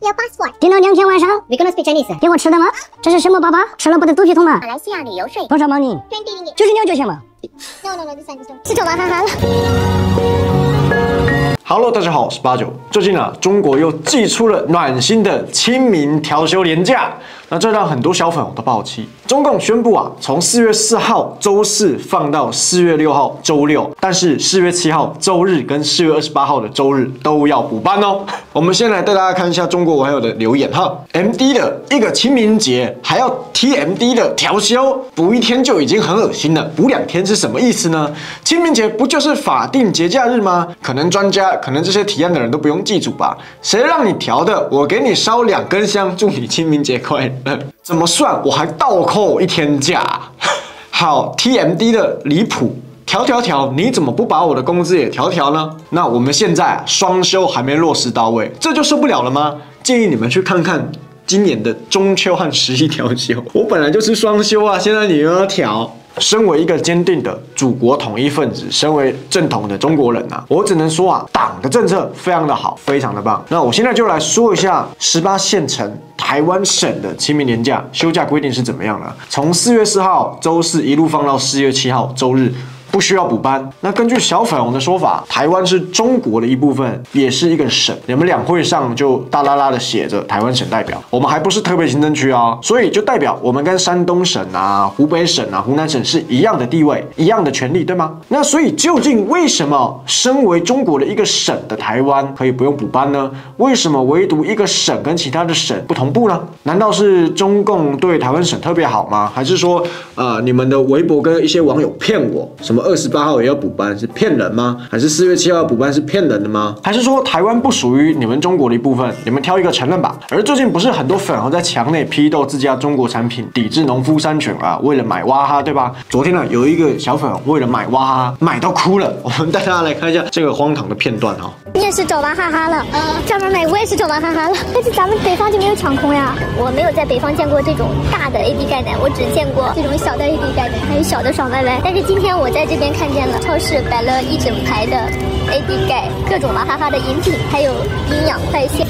Your passport. 叮当两天晚上 We gonna speak Chinese. 给我吃的吗？这是什么粑粑？吃了不得肚皮痛吗马？来西亚旅游税多少毛呢？twenty ringgit. 九十六就行了。No no no, one this one. 是走娃哈哈了。Hello，大家好，我是八九。最近啊，中国又祭出了暖心的清明调休年假，那这让很多小粉红都爆气。中共宣布啊，从四月四号周四放到四月六号周六，但是四月七号周日跟四月二十八号的周日都要补班哦。我们先来带大家看一下中国网友的留言哈，MD 的一个清明节还要 TMD 的调休，补一天就已经很恶心了，补两天是什么意思呢？清明节不就是法定节假日吗？可能专家，可能这些提案的人都不用记住吧？谁让你调的？我给你烧两根香，祝你清明节快乐。怎么算？我还倒扣一天假。好，TMD 的离谱。调调调，你怎么不把我的工资也调调呢？那我们现在啊双休还没落实到位，这就受不了了吗？建议你们去看看今年的中秋和十一调休。我本来就是双休啊，现在你又要调。身为一个坚定的祖国统一分子，身为正统的中国人啊，我只能说啊，党的政策非常的好，非常的棒。那我现在就来说一下十八线城台湾省的清明年假休假规定是怎么样的。从四月四号周四一路放到四月七号周日。不需要补班。那根据小粉红的说法，台湾是中国的一部分，也是一个省。你们两会上就大拉拉的写着台湾省代表，我们还不是特别行政区啊，所以就代表我们跟山东省啊、湖北省啊、湖南省是一样的地位、一样的权利，对吗？那所以究竟为什么身为中国的一个省的台湾可以不用补班呢？为什么唯独一个省跟其他的省不同步呢？难道是中共对台湾省特别好吗？还是说，呃，你们的微博跟一些网友骗我什么？二十八号也要补班是骗人吗？还是四月七号补班是骗人的吗？还是说台湾不属于你们中国的一部分？你们挑一个承认吧。而最近不是很多粉红在墙内批斗自家中国产品，抵制农夫山泉啊，为了买娃哈哈，对吧？昨天呢，有一个小粉红为了买娃哈哈买到哭了。我们带大家来看一下这个荒唐的片段哈、你也是找娃哈哈了，嗯，专门买我也是找娃哈哈了，但是咱们北方就没有抢空呀。我没有在北方见过这种大的 AB 钙奶，我只见过这种小的 AB 钙奶，还有小的爽歪歪。但是今天我在这边看见了，超市摆了一整排的 AB 钙，各种娃哈哈的饮品，还有营养快线。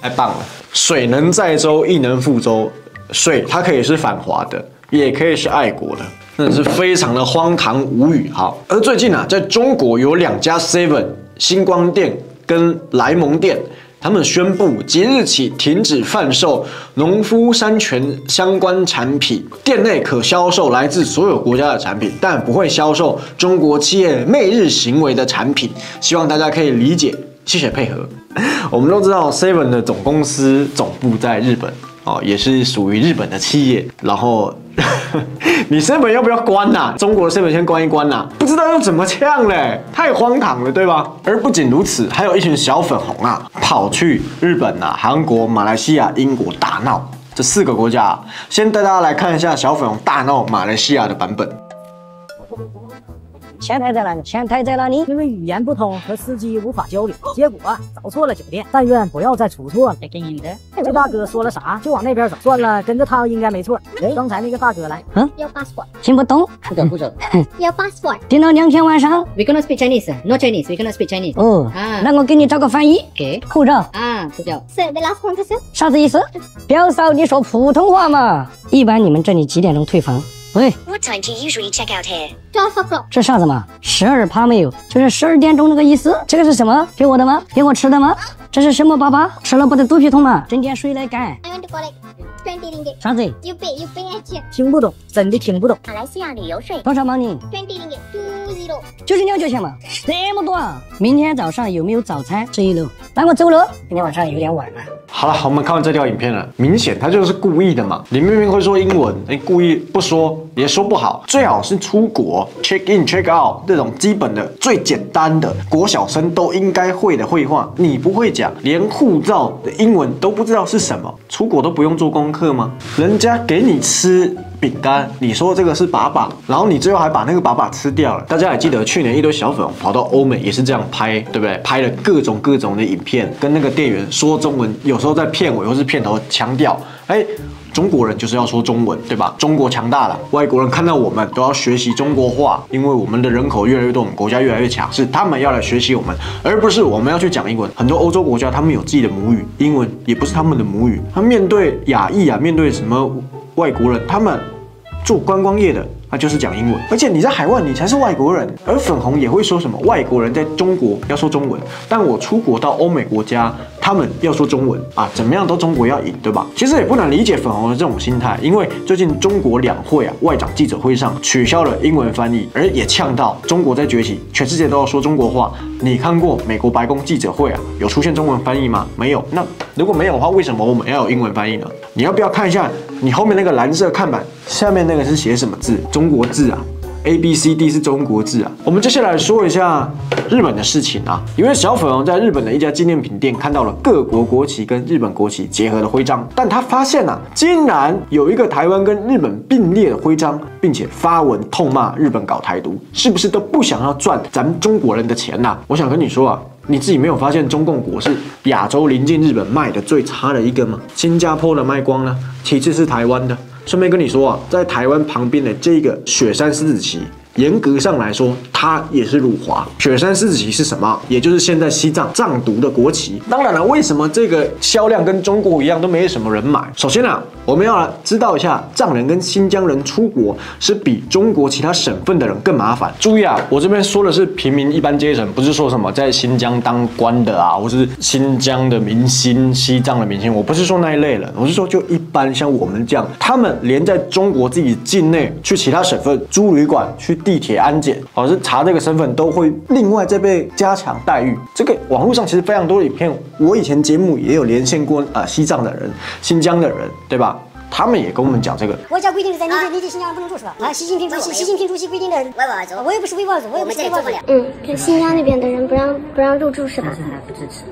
太棒了！水能载舟，亦能覆舟。水它可以是反华的，也可以是爱国的，真的是非常的荒唐无语哈。而最近啊，在中国有两家 Seven 星光店跟莱蒙店。他们宣布即日起停止贩售农夫山泉相关产品，店内可销售来自所有国家的产品，但不会销售中国企业媚日行为的产品。希望大家可以理解，谢谢配合。我们都知道 Seven 的总公司总部在日本哦，也是属于日本的企业。然后 你日本要不要关呐、中国的日本先关一关呐、不知道要怎么呛嘞，太荒唐了，对吧？而不仅如此，还有一群小粉红啊，跑去日本呐、韩国、马来西亚、英国大闹。这四个国家，先带大家来看一下小粉红大闹马来西亚的版本。前台在哪里？前台在哪里？因为语言不通和司机无法交流，结果找错了酒店。但愿不要再出错了。给你的。这大哥说了啥，就往那边走。算了，跟着他应该没错。刚才那个大哥来，Your passport. 听不懂。不走不走。Your passport. 叮当两天晚上 We gonna speak Chinese, no Chinese. We gonna speak Chinese. 哦啊，那我给你找个翻译。OK 护照啊，护照。Sir, the last one, sir. 啥子意思？表嫂，你说普通话嘛？一般你们这里几点钟退房？喂，What time do you usually check out here? Twelve o'clock. 这啥子嘛？十二趴没有，就是十二点钟那个意思。这个是什么？给我的吗？给我吃的吗？这是什么粑粑？吃了不得肚皮痛吗？整点水来干。I want to collect twenty ringgit. 啥子？You pay, you pay at 听不懂，真的听不懂。马来西亚旅游税多少毛你？twenty ringgit two zero. 九十六就行了，这么多啊！明天早上有没有早餐？这一楼。那我走了，今天晚上有点晚了。好了，我们看完这条影片了，明显他就是故意的嘛。你明明会说英文，你故意不说，也说不好。最好是出国 check in check out 这种基本的、最简单的国小生都应该会的绘画，你不会讲，连护照的英文都不知道是什么，出国都不用做功课吗？人家给你吃。饼干，你说这个是粑粑，然后你最后还把那个粑粑吃掉了。大家还记得去年一堆小粉跑到欧美也是这样拍，对不对？拍了各种各种的影片，跟那个店员说中文，有时候在片尾或是片头强调，哎。中国人就是要说中文，对吧？中国强大了，外国人看到我们都要学习中国话，因为我们的人口越来越多，我们国家越来越强，是他们要来学习我们，而不是我们要去讲英文。很多欧洲国家他们有自己的母语，英文也不是他们的母语。他面对亚裔啊，面对什么外国人，他们做观光业的。那就是讲英文，而且你在海外，你才是外国人。而粉红也会说什么外国人在中国要说中文，但我出国到欧美国家，他们要说中文啊，怎么样都中国要赢，对吧？其实也不难理解粉红的这种心态，因为最近中国两会啊，外长记者会上取消了英文翻译，而也呛到中国在崛起，全世界都要说中国话。你看过美国白宫记者会啊，有出现中文翻译吗？没有。那如果没有的话，为什么我们要有英文翻译呢？你要不要看一下你后面那个蓝色看板下面那个是写什么字？中国字啊，A B C D 是中国字啊。我们接下来说一下日本的事情啊，因为小粉红在日本的一家纪念品店看到了各国国旗跟日本国旗结合的徽章，但他发现啊，竟然有一个台湾跟日本并列的徽章，并且发文痛骂日本搞台独，是不是都不想要赚咱们中国人的钱呐、我想跟你说啊。你自己没有发现中共国是亚洲临近日本卖的最差的一个吗？新加坡的卖光了，其次是台湾的。顺便跟你说啊，在台湾旁边的这个雪山狮子旗，严格上来说，它也是辱华。雪山狮子旗是什么？也就是现在西藏藏独的国旗。当然了，为什么这个销量跟中国一样都没有什么人买？首先啊，我们要知道一下，藏人跟新疆人出国是比中国其他省份的人更麻烦。注意啊，我这边说的是平民一般阶层，不是说什么在新疆当官的啊，或是新疆的明星、西藏的明星，我不是说那一类人，我是说就一般像我们这样，他们连在中国自己境内去其他省份租旅馆、去地铁安检，或是查这个身份，都会另外再被加强待遇。这个网络上其实非常多的影片，我以前节目也有连线过啊、呃西藏的人、新疆的人，对吧？他们也跟我们讲这个，国家规定的在你这，你这新疆人不能住是吧？啊，习近平主席，习近平主席规定的，维吾尔族，我又不是维吾尔族，我又不是维吾尔族。嗯，这新疆那边的人不让不让入住是吧？暂时还不支持，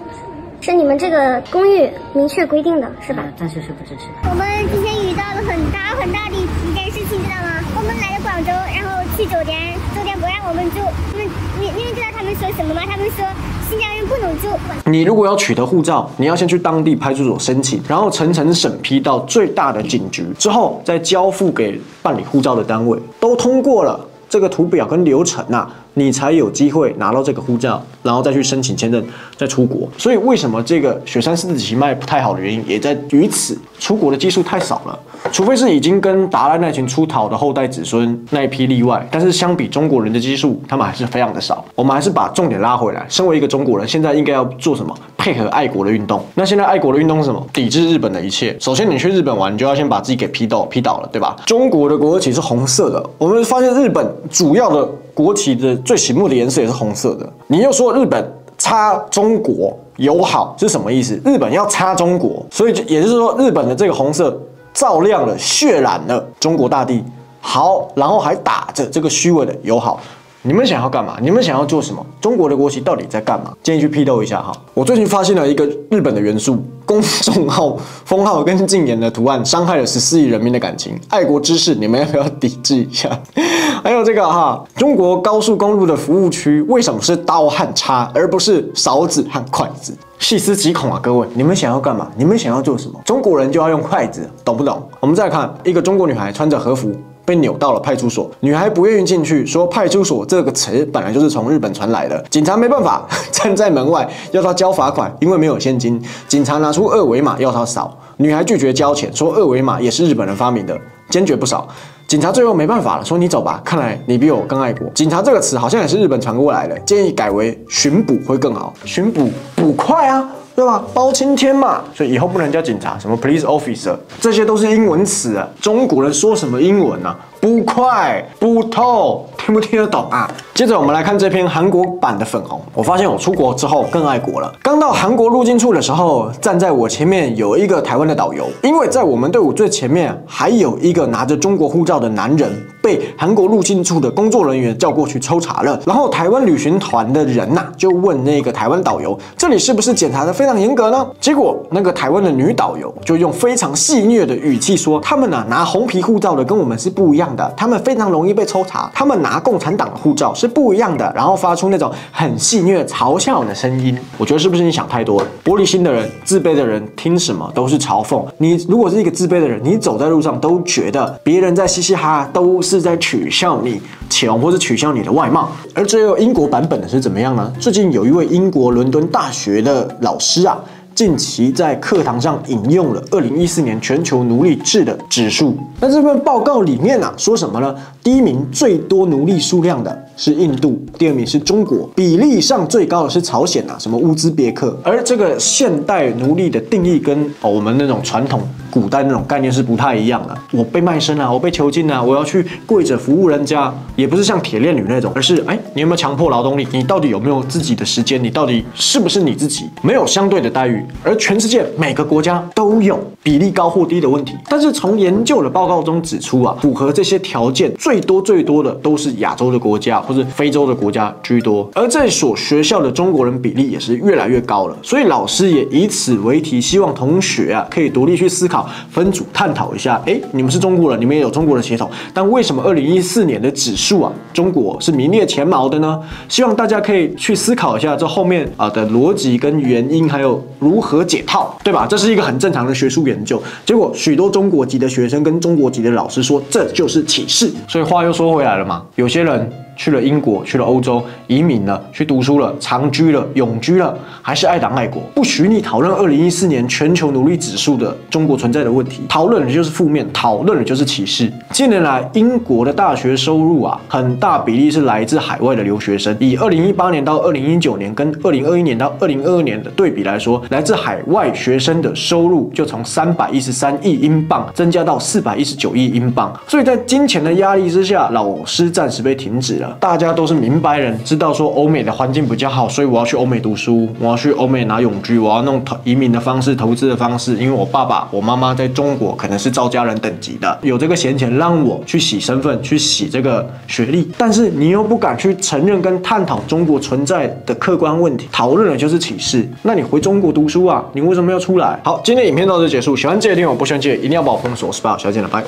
是你们这个公寓明确规定的是吧？暂时是不支持。我们今天遇到了很大很大的一件事情，知道吗？我们来了广州，然后去酒店，酒店不让我们住。你们你你们知道他们说什么吗？他们说新疆人不能住。你如果要取得护照，你要先去当地派出所申请，然后层层审批到最大的警局，之后再交付给办理护照的单位，都通过了这个图表跟流程啊，你才有机会拿到这个护照，然后再去申请签证，再出国。所以为什么这个雪山狮子旗卖不太好的原因，也在于此，出国的技术太少了。除非是已经跟达赖那群出逃的后代子孙那一批例外，但是相比中国人的基数，他们还是非常的少。我们还是把重点拉回来，身为一个中国人，现在应该要做什么？配合爱国的运动。那现在爱国的运动是什么？抵制日本的一切。首先，你去日本玩，你就要先把自己给批斗、批倒了，对吧？中国的国旗是红色的，我们发现日本主要的国旗的最醒目的颜色也是红色的。你又说日本插中国友好是什么意思？日本要插中国，所以就也就是说，日本的这个红色照亮了、血染了中国大地。好，然后还打着这个虚伪的友好。你们想要干嘛？你们想要做什么？中国的国旗到底在干嘛？建议去批斗一下哈。我最近发现了一个日本的元素，公众号封号跟禁言的图案，伤害了十四亿人民的感情。爱国之士，你们要不要抵制一下？还有这个哈，中国高速公路的服务区为什么是刀和叉，而不是勺子和筷子？细思极恐啊，各位，你们想要干嘛？你们想要做什么？中国人就要用筷子，懂不懂？我们再看一个中国女孩穿着和服。被扭到了派出所，女孩不愿意进去，说派出所这个词本来就是从日本传来的。警察没办法，站在门外要她交罚款，因为没有现金。警察拿出二维码要她扫，女孩拒绝交钱，说二维码也是日本人发明的，坚决不扫。警察最后没办法了，说你走吧，看来你比我更爱国。警察这个词好像也是日本传过来的，建议改为巡捕会更好。巡捕捕快啊！对吧？包青天嘛，所以以后不能叫警察，什么 police officer，这些都是英文词啊。中国人说什么英文啊？不快不透，听不听得懂啊？接着我们来看这篇韩国版的粉红。我发现我出国之后更爱国了。刚到韩国入境处的时候，站在我前面有一个台湾的导游，因为在我们队伍最前面还有一个拿着中国护照的男人，被韩国入境处的工作人员叫过去抽查了。然后台湾旅行团的人呐、就问那个台湾导游，这里是不是检查的非常严格呢？结果那个台湾的女导游就用非常戏谑的语气说，他们呐、拿红皮护照的跟我们是不一样样的，他们非常容易被抽查，他们拿共产党的护照是不一样的，然后发出那种很戏谑、嘲笑的声音。我觉得是不是你想太多了？玻璃心的人、自卑的人，听什么都是嘲讽。你如果是一个自卑的人，你走在路上都觉得别人在嘻嘻哈哈，都是在取笑你穷，或是取笑你的外貌。而只有英国版本的是怎么样呢？最近有一位英国伦敦大学的老师啊。近期在课堂上引用了二零一四年全球奴隶制的指数。那这份报告里面啊，说什么呢？第一名最多奴隶数量的是印度，第二名是中国，比例上最高的是朝鲜啊，什么乌兹别克。而这个现代奴隶的定义跟哦我们那种传统古代那种概念是不太一样的。我被卖身啊，我被囚禁啊，我要去跪着服务人家，也不是像铁链女那种，而是哎，你有没有强迫劳动力？你到底有没有自己的时间？你到底是不是你自己？没有相对的待遇。而全世界每个国家都有比例高或低的问题，但是从研究的报告中指出啊，符合这些条件最最多最多的都是亚洲的国家或者非洲的国家居多，而这所学校的中国人比例也是越来越高了。所以老师也以此为题，希望同学啊可以独立去思考，分组探讨一下。哎，你们是中国人，你们也有中国的血统，但为什么二零一四年的指数啊，中国是名列前茅的呢？希望大家可以去思考一下这后面啊的逻辑跟原因，还有如何解套，对吧？这是一个很正常的学术研究。结果许多中国籍的学生跟中国籍的老师说，这就是歧视。所以话又说回来了嘛，有些人。去了英国，去了欧洲，移民了，去读书了，长居了，永居了，还是爱党爱国，不许你讨论二零一四年全球奴隶指数的中国存在的问题，讨论的就是负面，讨论的就是歧视。近年来，英国的大学收入啊，很大比例是来自海外的留学生。以二零一八年到二零一九年跟二零二一年到二零二二年的对比来说，来自海外学生的收入就从三百一十三亿英镑增加到四百一十九亿英镑。所以在金钱的压力之下，老师暂时被停止了。大家都是明白人，知道说欧美的环境比较好，所以我要去欧美读书，我要去欧美拿永居，我要弄投移民的方式、投资的方式，因为我爸爸、我妈妈在中国可能是赵家人等级的，有这个闲钱让我去洗身份、去洗这个学历，但是你又不敢去承认跟探讨中国存在的客观问题，讨论的就是歧视。那你回中国读书啊？你为什么要出来？好，今天影片到这结束，喜欢记得订阅，不喜欢记得一定要把我封锁，我是八小姐的拜。